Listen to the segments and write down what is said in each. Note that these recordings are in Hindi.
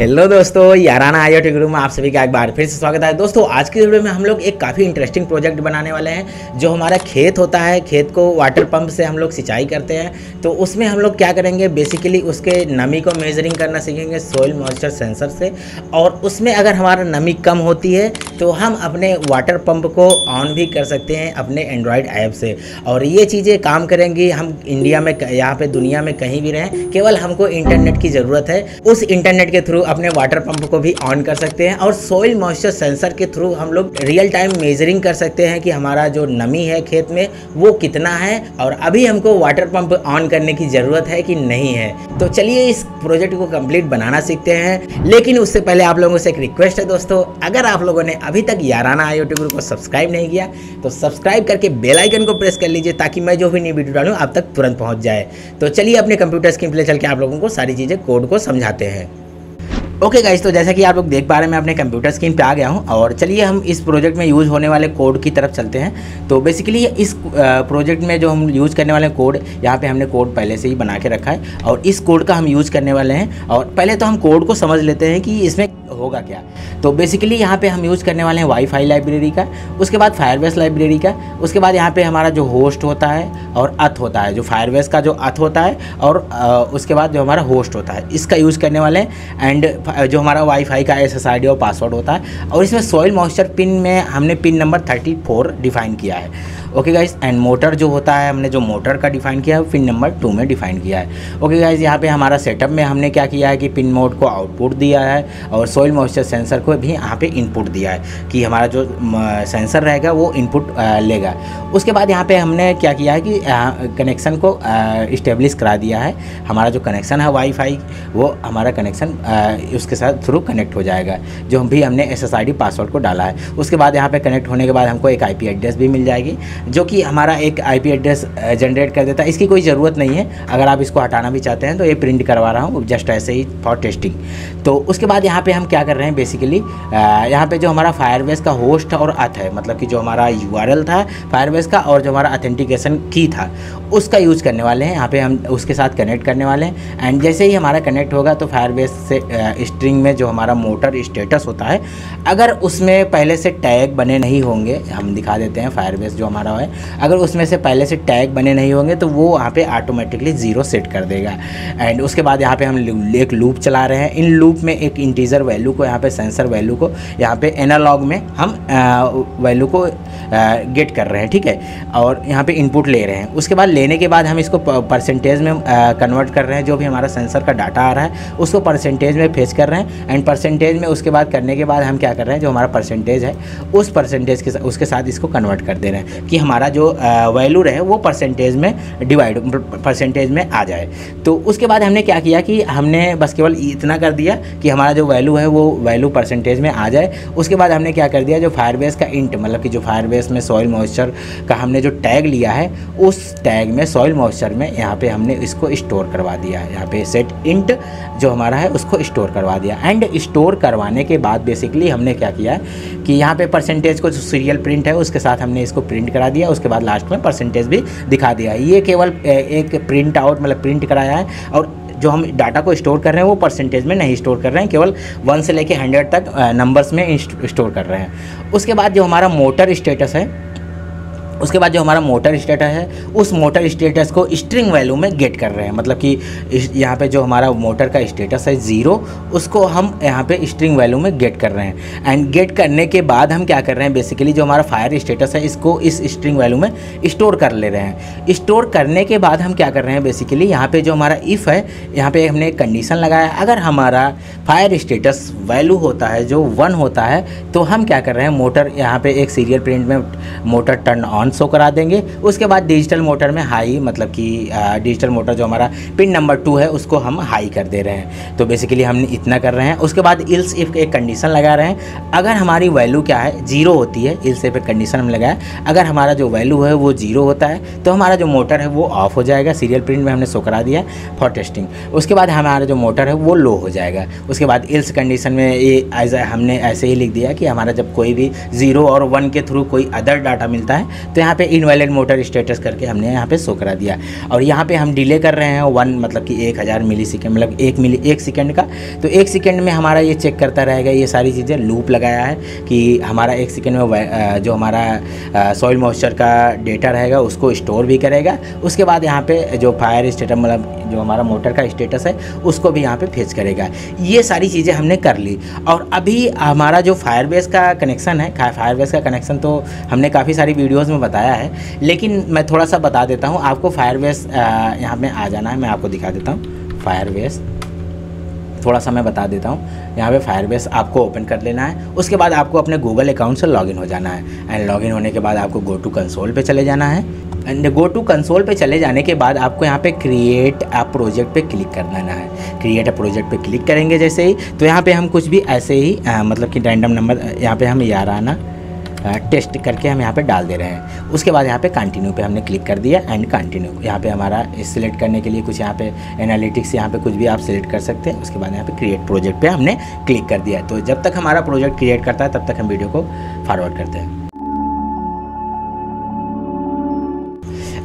हेलो दोस्तों, याराना आई गुरु में, आप सभी का एक बार फिर से स्वागत है। दोस्तों, आज की वीडियो में हम लोग एक काफ़ी इंटरेस्टिंग प्रोजेक्ट बनाने वाले हैं, जो हमारा खेत होता है, खेत को वाटर पंप से हम लोग सिंचाई करते हैं। तो उसमें हम लोग क्या करेंगे? बेसिकली उसके नमी को मेजरिंग करना सीखेंगे सोइल मॉइस्चर सेंसर से। और उसमें अगर हमारा नमी कम होती है तो हम अपने वाटर पंप को ऑन भी कर सकते हैं, अपने एंड्रॉयड ऐप से। और ये चीज़ें काम करेंगी, हम इंडिया में, यहाँ पर दुनिया में कहीं भी रहें, केवल हमको इंटरनेट की ज़रूरत है। उस इंटरनेट के थ्रू अपने वाटर पंप को भी ऑन कर सकते हैं और सोइल मॉइस्चर सेंसर के थ्रू हम लोग रियल टाइम मेजरिंग कर सकते हैं कि हमारा जो नमी है खेत में, वो कितना है और अभी हमको वाटर पंप ऑन करने की ज़रूरत है कि नहीं है। तो चलिए इस प्रोजेक्ट को कंप्लीट बनाना सीखते हैं। लेकिन उससे पहले आप लोगों से एक रिक्वेस्ट है दोस्तों, अगर आप लोगों ने अभी तक याराना आई ग्रुप को सब्सक्राइब नहीं किया तो सब्सक्राइब करके बेलाइकन को प्रेस कर लीजिए ताकि मैं जो भी नई वीडियो डालूँ, आप तक तुरंत पहुँच जाए। तो चलिए अपने कंप्यूटर स्क्रीन पर चल के आप लोगों को सारी चीज़ें कोड को समझाते हैं। ओके okay गाइज़ तो जैसा कि आप लोग देख पा रहे हैं, मैं अपने कंप्यूटर स्क्रीन पे आ गया हूँ और चलिए हम इस प्रोजेक्ट में यूज़ होने वाले कोड की तरफ़ चलते हैं। तो बेसिकली इस प्रोजेक्ट में जो हम यूज़ करने वाले कोड यहाँ पे हमने कोड पहले से ही बना के रखा है और इस कोड का हम यूज़ करने वाले हैं। और पहले तो हम कोड को समझ लेते हैं कि इसमें होगा क्या? तो बेसिकली यहाँ पे हम यूज़ करने वाले हैं वाईफाई लाइब्रेरी का, उसके बाद फायरबेस लाइब्रेरी का, उसके बाद यहाँ पे हमारा जो होस्ट होता है और अथ होता है, जो फायरबेस का जो अथ होता है और उसके बाद जो हमारा होस्ट होता है, इसका यूज़ करने वाले हैं। एंड जो हमारा वाईफाई का एस और पासवर्ड होता है। और इसमें सॉइल मॉइस्चर पिन में हमने पिन नंबर थर्टी डिफाइन किया है। ओके गाइज़ एंड मोटर जो होता है, हमने जो मोटर का डिफाइन किया है पिन नंबर टू में डिफाइन किया है। ओके गाइज़ यहाँ पे हमारा सेटअप में हमने क्या किया है कि पिन मोड को आउटपुट दिया है और सॉइल मॉइस्चर सेंसर को भी यहाँ पे इनपुट दिया है कि हमारा जो सेंसर रहेगा, वो इनपुट लेगा। उसके बाद यहाँ पे हमने क्या किया है कि कनेक्शन को इस्टेब्लिश करा दिया है। हमारा जो कनेक्शन है वाईफाई वो हमारा कनेक्शन उसके साथ थ्रू कनेक्ट हो जाएगा, जो भी हमने एसएसआईडी पासवर्ड को डाला है। उसके बाद यहाँ पर कनेक्ट होने के बाद हमको एक आईपी एड्रेस भी मिल जाएगी। जो कि हमारा एक आईपी एड्रेस जनरेट कर देता है। इसकी कोई ज़रूरत नहीं है। अगर आप इसको हटाना भी चाहते हैं तो ये प्रिंट करवा रहा हूँ जस्ट ऐसे ही फॉर टेस्टिंग तो उसके बाद यहाँ पर हम क्या कर रहे हैं बेसिकली यहाँ पर जो हमारा फायरबेस का होस्ट और अथ है मतलब कि जो हमारा यूआरएल था फायरबेस का और जो हमारा अथेंटिकेशन की था, उसका यूज़ करने वाले हैं। यहाँ पे हम उसके साथ कनेक्ट करने वाले हैं। एंड जैसे ही हमारा कनेक्ट होगा तो फायरबेस से स्ट्रिंग में जो हमारा मोटर स्टेटस होता है, अगर उसमें पहले से टैग बने नहीं होंगे, हम दिखा देते हैं फायरबेस जो हमारा है। अगर उसमें से पहले से टैग बने नहीं होंगे तो वो वहाँ पे ऑटोमेटिकली ज़ीरो सेट कर देगा। एंड उसके बाद यहाँ पे हम एक लूप चला रहे हैं। इन लूप में एक इंटीजर वैल्यू को, यहाँ पे सेंसर वैल्यू को, यहाँ पे एनालॉग में हम वैल्यू को गेट कर रहे हैं, ठीक है? और यहाँ पे इनपुट ले रहे हैं। उसके बाद लेने के बाद हम इसको परसेंटेज में कन्वर्ट कर रहे हैं। जो भी हमारा सेंसर का डाटा आ रहा है, उसको परसेंटेज में फेच कर रहे हैं। एंड परसेंटेज में उसके बाद करने के बाद हम क्या कर रहे हैं? जो हमारा परसेंटेज है, उस परसेंटेज के उसके साथ इसको कन्वर्ट कर दे रहे हैं। कि हमारा जो वैल्यू रहे, वो परसेंटेज में डिवाइड परसेंटेज में आ जाए। तो उसके बाद हमने क्या किया कि हमने बस केवल इतना कर दिया कि हमारा जो वैल्यू है, वो वैल्यू परसेंटेज में आ जाए। उसके बाद हमने क्या कर दिया, जो फायरबेस का इंट मतलब कि जो फायरबेस में सॉइल मॉइस्चर का हमने जो टैग लिया है, उस टैग में सॉइल मॉइस्चर में यहाँ पे हमने इसको स्टोर करवा दिया है। यहाँ पे सेट इंट जो हमारा है, उसको स्टोर करवा दिया। एंड स्टोर करवाने के बाद बेसिकली हमने क्या किया कि यहाँ परसेंटेज को जो सीरियल प्रिंट है, उसके साथ हमने इसको प्रिंट करा दिया, उसके बाद लास्ट में परसेंटेज भी दिखा दिया। ये केवल एक प्रिंट आउट मतलब प्रिंट कराया है और जो हम डाटा को स्टोर कर रहे हैं, वो परसेंटेज में नहीं स्टोर कर रहे हैं, केवल वन से लेके हंड्रेड तक नंबर्स में स्टोर कर रहे हैं। उसके बाद जो हमारा मोटर स्टेटस है उसके बाद जो हमारा मोटर स्टेटस है, उस मोटर स्टेटस को स्ट्रिंग वैल्यू में गेट कर रहे हैं। मतलब कि यहाँ पे जो हमारा मोटर का स्टेटस है ज़ीरो, उसको हम यहाँ पे स्ट्रिंग वैल्यू में गेट कर रहे हैं। एंड गेट करने के बाद हम क्या कर रहे हैं बेसिकली जो हमारा फायर स्टेटस है, इसको इस स्ट्रिंग वैल्यू में स्टोर कर ले रहे हैं। स्टोर करने के बाद हम क्या कर रहे हैं बेसिकली यहाँ पर जो हमारा इफ़ है, यहाँ पर हमने कंडीशन लगाया। अगर हमारा फायर स्टेटस वैल्यू होता है, जो वन होता है तो हम क्या कर रहे हैं मोटर यहाँ पर एक सीरियल प्रिंट में मोटर टर्न ऑन वन सौ करा देंगे। उसके बाद डिजिटल मोटर में हाई मतलब कि डिजिटल मोटर जो हमारा पिन नंबर टू है, उसको हम हाई कर दे रहे हैं। तो बेसिकली हम इतना कर रहे हैं। उसके बाद इल्स इफ़ एक कंडीशन लगा रहे हैं। अगर हमारी वैल्यू क्या है? ज़ीरो होती है। इल्स इफ़ एक कंडीशन हम लगाया अगर हमारा जो वैल्यू है, वो ज़ीरो होता है तो हमारा जो मोटर है, वो ऑफ़ हो जाएगा। सीरियल प्रिंट में हमने सो करा दिया फॉर टेस्टिंग उसके बाद हमारा जो मोटर है, वो लो हो जाएगा। उसके बाद इल्स कंडीशन में ये एज हमने ऐसे ही लिख दिया कि हमारा जब कोई भी ज़ीरो और वन के थ्रू कोई अदर डाटा मिलता है तो तो यहाँ पे इनवैलिड मोटर स्टेटस करके हमने यहाँ पे शो करा दिया। और यहाँ पे हम डिले कर रहे हैं वन मतलब कि एक हज़ार मिली सेकेंड मतलब एक मिली एक सेकेंड का। तो एक सेकेंड में हमारा ये चेक करता रहेगा, ये सारी चीज़ें लूप लगाया है कि हमारा एक सेकेंड में जो हमारा सॉइल मॉइस्चर का डेटा रहेगा, उसको स्टोर भी करेगा। उसके बाद यहाँ पे जो फायर स्टेटस मतलब जो हमारा मोटर का स्टेटस है, उसको भी यहाँ पर फेच करेगा। ये सारी चीज़ें हमने कर ली। और अभी हमारा जो फायरबेस का कनेक्शन है फायरबेस का कनेक्शन तो हमने काफ़ी सारी वीडियोज़ में बताया है लेकिन मैं थोड़ा सा बता देता हूँ। आपको फायरबेस यहाँ पे आ जाना है मैं आपको दिखा देता हूँ। फायरबेस थोड़ा सा मैं बता देता हूँ। यहाँ पे फायरबेस आपको ओपन कर लेना है। उसके बाद आपको अपने गूगल अकाउंट से लॉगिन हो जाना है। एंड लॉगिन होने के बाद आपको गो टू कंसोल पे चले जाना है। एंड गो टू कंसोल पे चले जाने के बाद आपको यहाँ पे क्रिएट अ प्रोजेक्ट पे क्लिक कर देना है। क्रिएट अ प्रोजेक्ट पे क्लिक करेंगे जैसे ही। तो यहाँ पे हम कुछ भी ऐसे ही आ, मतलब कि रैंडम नंबर यहाँ पे हम याराना टेस्ट करके हम यहाँ पे डाल दे रहे हैं। उसके बाद यहाँ पे कंटिन्यू पे हमने क्लिक कर दिया एंड कंटिन्यू यहाँ पे हमारा सिलेक्ट करने के लिए कुछ यहाँ पे एनालिटिक्स यहाँ पे कुछ भी आप सिलेक्ट कर सकते हैं। उसके बाद यहाँ पे क्रिएट प्रोजेक्ट पे हमने क्लिक कर दिया। तो जब तक हमारा प्रोजेक्ट क्रिएट करता है, तब तक हम वीडियो को फॉरवर्ड करते हैं।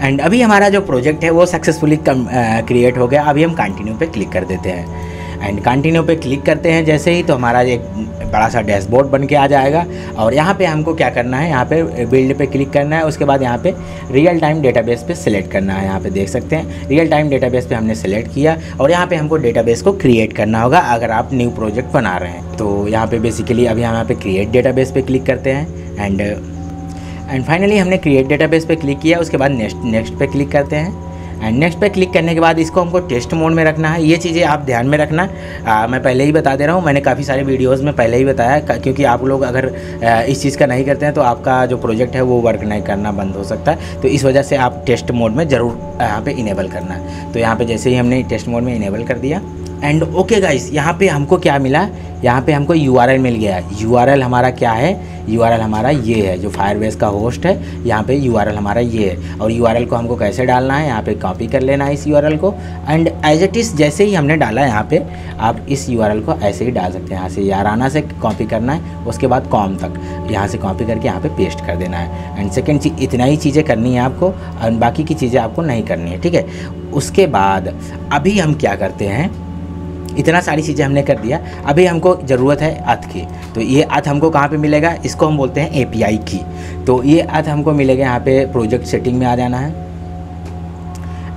एंड अभी हमारा जो प्रोजेक्ट है, वो सक्सेसफुली क्रिएट हो गया। अभी हम कंटिन्यू पे क्लिक कर देते हैं। एंड कंटिन्यू पे क्लिक करते हैं जैसे ही तो हमारा एक बड़ा सा डैशबोर्ड बन के आ जाएगा। और यहाँ पे हमको क्या करना है? यहाँ पे बिल्ड पे क्लिक करना है, उसके बाद यहाँ पे रियल टाइम डेटाबेस पे सिलेक्ट करना है। यहाँ पे देख सकते हैं रियल टाइम डेटाबेस पे हमने सेलेक्ट किया और यहाँ पे हमको डेटाबेस को क्रिएट करना होगा अगर आप न्यू प्रोजेक्ट बना रहे हैं। तो यहाँ पे बेसिकली अभी हम यहाँ पे क्रिएट डेटाबेस पे क्लिक करते हैं एंड एंड फाइनली हमने क्रिएट डेटाबेस पे क्लिक किया, उसके बाद नेक्स्ट नेक्स्ट पे क्लिक करते हैं। एंड नेक्स्ट पे क्लिक करने के बाद इसको हमको टेस्ट मोड में रखना है। ये चीज़ें आप ध्यान में रखना। आ, मैं पहले ही बता दे रहा हूँ। मैंने काफ़ी सारे वीडियोस में पहले ही बताया क्योंकि आप लोग अगर आ, इस चीज़ का नहीं करते हैं तो आपका जो प्रोजेक्ट है वो वर्क नहीं करना बंद हो सकता है। तो इस वजह से आप टेस्ट मोड में ज़रूर यहाँ पर इनेबल करना। है तो यहाँ पर जैसे ही हमने टेस्ट मोड में इनेबल कर दिया एंड ओके गाइस यहाँ पे हमको क्या मिला? यहाँ पे हमको यूआरएल मिल गया। यू हमारा क्या है? यूआरएल हमारा ये है, जो फायरबेस का होस्ट है, यहाँ पे यूआरएल हमारा ये है। और यूआरएल को हमको कैसे डालना है? यहाँ पे कॉपी कर लेना है इस यूआरएल को। एंड एज इट इज़ जैसे ही हमने डाला यहाँ पे, आप इस यूआरएल को ऐसे ही डाल सकते हैं। यहाँ से याराना से कॉपी करना है, उसके बाद कॉम तक। यहाँ से कॉपी करके यहाँ पे पेस्ट कर देना है। एंड सेकेंड चीज़, इतना ही चीज़ें करनी है आपको, और बाकी की चीज़ें आपको नहीं करनी है, ठीक है? उसके बाद अभी हम क्या करते हैं? इतना सारी चीज़ें हमने कर दिया। अभी हमको ज़रूरत है अथ की। तो ये अथ हमको कहाँ पे मिलेगा? इसको हम बोलते हैं एपीआई की। तो ये अथ हमको मिलेगा यहाँ पे प्रोजेक्ट सेटिंग में आ जाना है।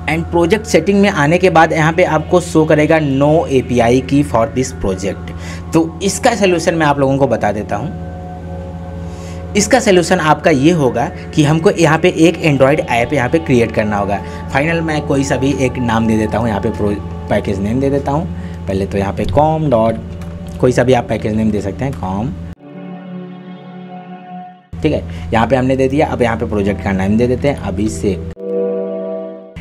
एंड प्रोजेक्ट सेटिंग में आने के बाद यहाँ पे आपको शो करेगा no API key for this project तो इसका सोल्यूशन मैं आप लोगों को बता देता हूँ। इसका सोल्यूशन आपका ये होगा कि हमको यहाँ पे एक एंड्रॉयड ऐप यहाँ पे क्रिएट करना होगा। फाइनल मैं कोई सा भी एक नाम दे देता हूँ, यहाँ पे प्रो पैकेज नेम दे देता हूँ। पहले तो यहाँ पे कॉम डॉट कोई सा भी आप पैकेज नेम दे सकते हैं कॉम ठीक है, यहाँ पे हमने दे दिया, अब यहाँ पे प्रोजेक्ट का नाम दे देते हैं, अभी से।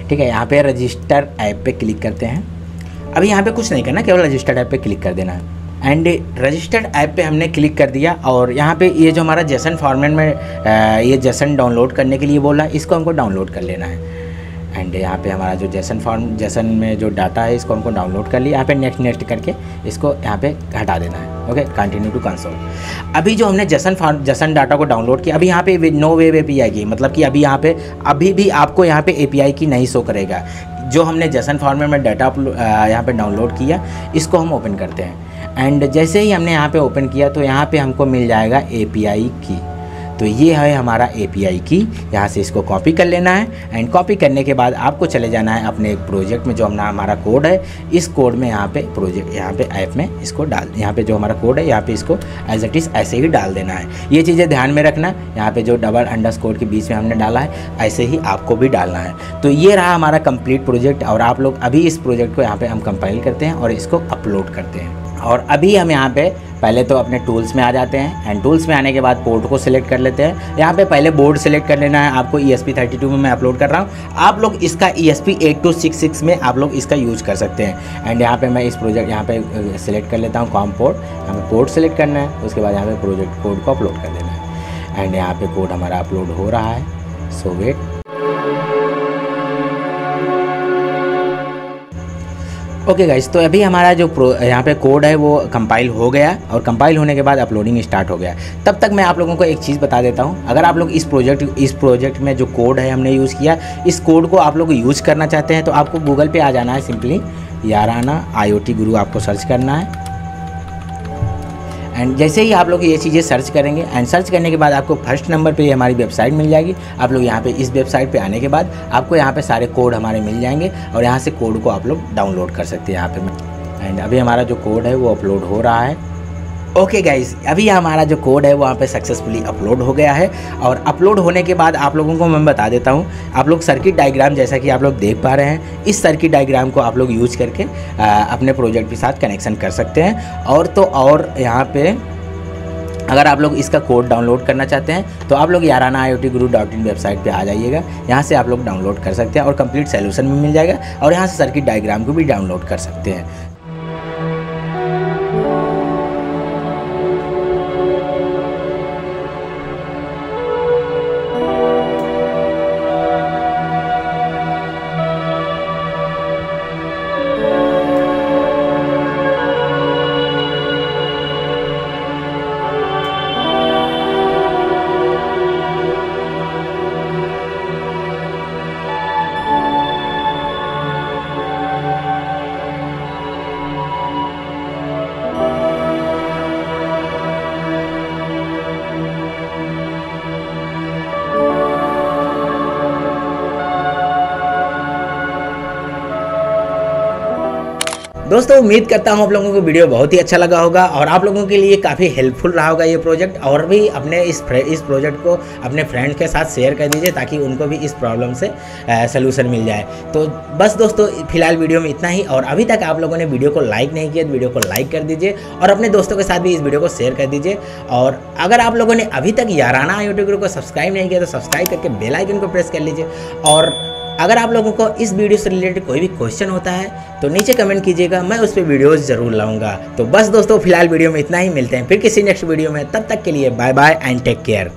ठीक है, यहाँ पे रजिस्टर ऐप पे क्लिक करते हैं। अभी यहाँ पे कुछ नहीं करना, केवल रजिस्टर्ड ऐप पे क्लिक कर देना। है एंड रजिस्टर्ड ऐप पे हमने क्लिक कर दिया, और यहाँ पे ये जो हमारा जैसन फॉर्मेट में ये जैसन डाउनलोड करने के लिए बोला, इसको हमको डाउनलोड कर लेना है। एंड यहाँ पे हमारा जो जैसन फॉर्म जैसन में जो डाटा है, इसको हमको डाउनलोड कर लिया। यहाँ पे नेक्स्ट नेक्स्ट करके इसको यहाँ पे हटा देना है। ओके कंटिन्यू टू कंसोल अभी जो हमने जैसन फॉर्म जैसन डाटा को डाउनलोड किया, अभी यहाँ पे नो वेब ए पी की मतलब कि अभी यहाँ पे अभी भी आपको यहाँ पे ए की नहीं शो करेगा। जो हमने जैसन फॉर्मेट में डाटा यहाँ पे डाउनलोड किया, इसको हम ओपन करते हैं। एंड जैसे ही हमने यहाँ पे ओपन किया तो यहाँ पे हमको मिल जाएगा एपीआई की। तो ये है हमारा एपीआई की। यहाँ से इसको कॉपी कर लेना है एंड कॉपी करने के बाद आपको चले जाना है अपने एक प्रोजेक्ट में जो हमारा हमारा कोड है। इस कोड में यहाँ पे प्रोजेक्ट यहाँ पे ऐप में इसको डाल, यहाँ पे जो हमारा कोड है, यहाँ पे इसको एज इट इज़ ऐसे ही डाल देना है। ये चीज़ें ध्यान में रखना। यहाँ पे जो डबल अंडर के बीच में हमने डाला है, ऐसे ही आपको भी डालना है। तो ये रहा हमारा कंप्लीट प्रोजेक्ट और आप लोग अभी इस प्रोजेक्ट को यहाँ पर हम कंपाइल करते हैं और इसको अपलोड करते हैं। और अभी हम यहाँ पे पहले तो अपने टूल्स में आ जाते हैं एंड टूल्स में आने के बाद पोर्ट को सिलेक्ट कर लेते हैं। यहाँ पे पहले बोर्ड सिलेक्ट कर लेना है। आपको E S P thirty two में मैं अपलोड कर रहा हूँ। आप लोग इसका E S P eight two six six में आप लोग इसका यूज़ कर सकते हैं। एंड यहाँ पे मैं इस प्रोजेक्ट यहाँ पे सिलेक्ट कर लेता हूँ कॉम पोर्ट यहाँ पे पोर्ट सिलेक्ट करना है। उसके बाद यहाँ पे प्रोजेक्ट कोड को अपलोड कर देना है। एंड यहाँ पे कोड हमारा अपलोड हो रहा है। So wait okay okay guys तो अभी हमारा जो यहाँ पे कोड है, वो कंपाइल हो गया और कंपाइल होने के बाद अपलोडिंग स्टार्ट हो गया। तब तक मैं आप लोगों को एक चीज़ बता देता हूँ। अगर आप लोग इस प्रोजेक्ट इस प्रोजेक्ट में जो कोड है हमने यूज़ किया, इस कोड को आप लोग यूज़ करना चाहते हैं तो आपको गूगल पे आ जाना है सिंपली याराना आई गुरु आपको सर्च करना है। एंड जैसे ही आप लोग ये चीज़ें सर्च करेंगे एंड सर्च करने के बाद आपको फ़र्स्ट नंबर पे हमारी वेबसाइट मिल जाएगी। आप लोग यहाँ पे इस वेबसाइट पे आने के बाद आपको यहाँ पे सारे कोड हमारे मिल जाएँगे और यहाँ से कोड को आप लोग डाउनलोड कर सकते हैं यहाँ पे। एंड अभी हमारा जो कोड है वो अपलोड हो रहा है। ओके गाइज़ अभी हमारा जो कोड है वहाँ पे सक्सेसफुली अपलोड हो गया है। और अपलोड होने के बाद आप लोगों को मैं बता देता हूँ आप लोग सर्किट डायग्राम जैसा कि आप लोग देख पा रहे हैं इस सर्किट डायग्राम को आप लोग यूज़ करके आ, अपने प्रोजेक्ट के साथ कनेक्शन कर सकते हैं। और तो और यहाँ पे अगर आप लोग इसका कोड डाउनलोड करना चाहते हैं तो आप लोग याराना आई ओ गुरु डॉट इन वेबसाइट पर आ जाइएगा। यहाँ से आप लोग डाउनलोड कर सकते हैं और कंप्लीट सोल्यूशन भी मिल जाएगा और यहाँ से सर्किट डायग्राम को भी डाउनलोड कर सकते हैं। दोस्तों, उम्मीद करता हूँ आप लोगों को वीडियो बहुत ही अच्छा लगा होगा और आप लोगों के लिए काफ़ी हेल्पफुल रहा होगा ये प्रोजेक्ट और भी अपने इस इस प्रोजेक्ट को अपने फ्रेंड के साथ शेयर कर दीजिए ताकि उनको भी इस प्रॉब्लम से सोल्यूशन मिल जाए। तो बस दोस्तों, फ़िलहाल वीडियो में इतना ही और अभी तक आप लोगों ने वीडियो को लाइक नहीं किया तो वीडियो को लाइक कर दीजिए और अपने दोस्तों के साथ भी इस वीडियो को शेयर कर दीजिए। और अगर आप लोगों ने अभी तक याराना यूट्यूब को सब्सक्राइब नहीं किया तो सब्सक्राइब करके बेलाइकन को प्रेस कर लीजिए। और अगर आप लोगों को इस वीडियो से रिलेटेड कोई भी क्वेश्चन होता है तो नीचे कमेंट कीजिएगा, मैं उस पर वीडियोज़ ज़रूर लाऊँगा। तो बस दोस्तों, फ़िलहाल वीडियो में इतना ही, मिलते हैं फिर किसी नेक्स्ट वीडियो में, तब तक के लिए bye bye and take care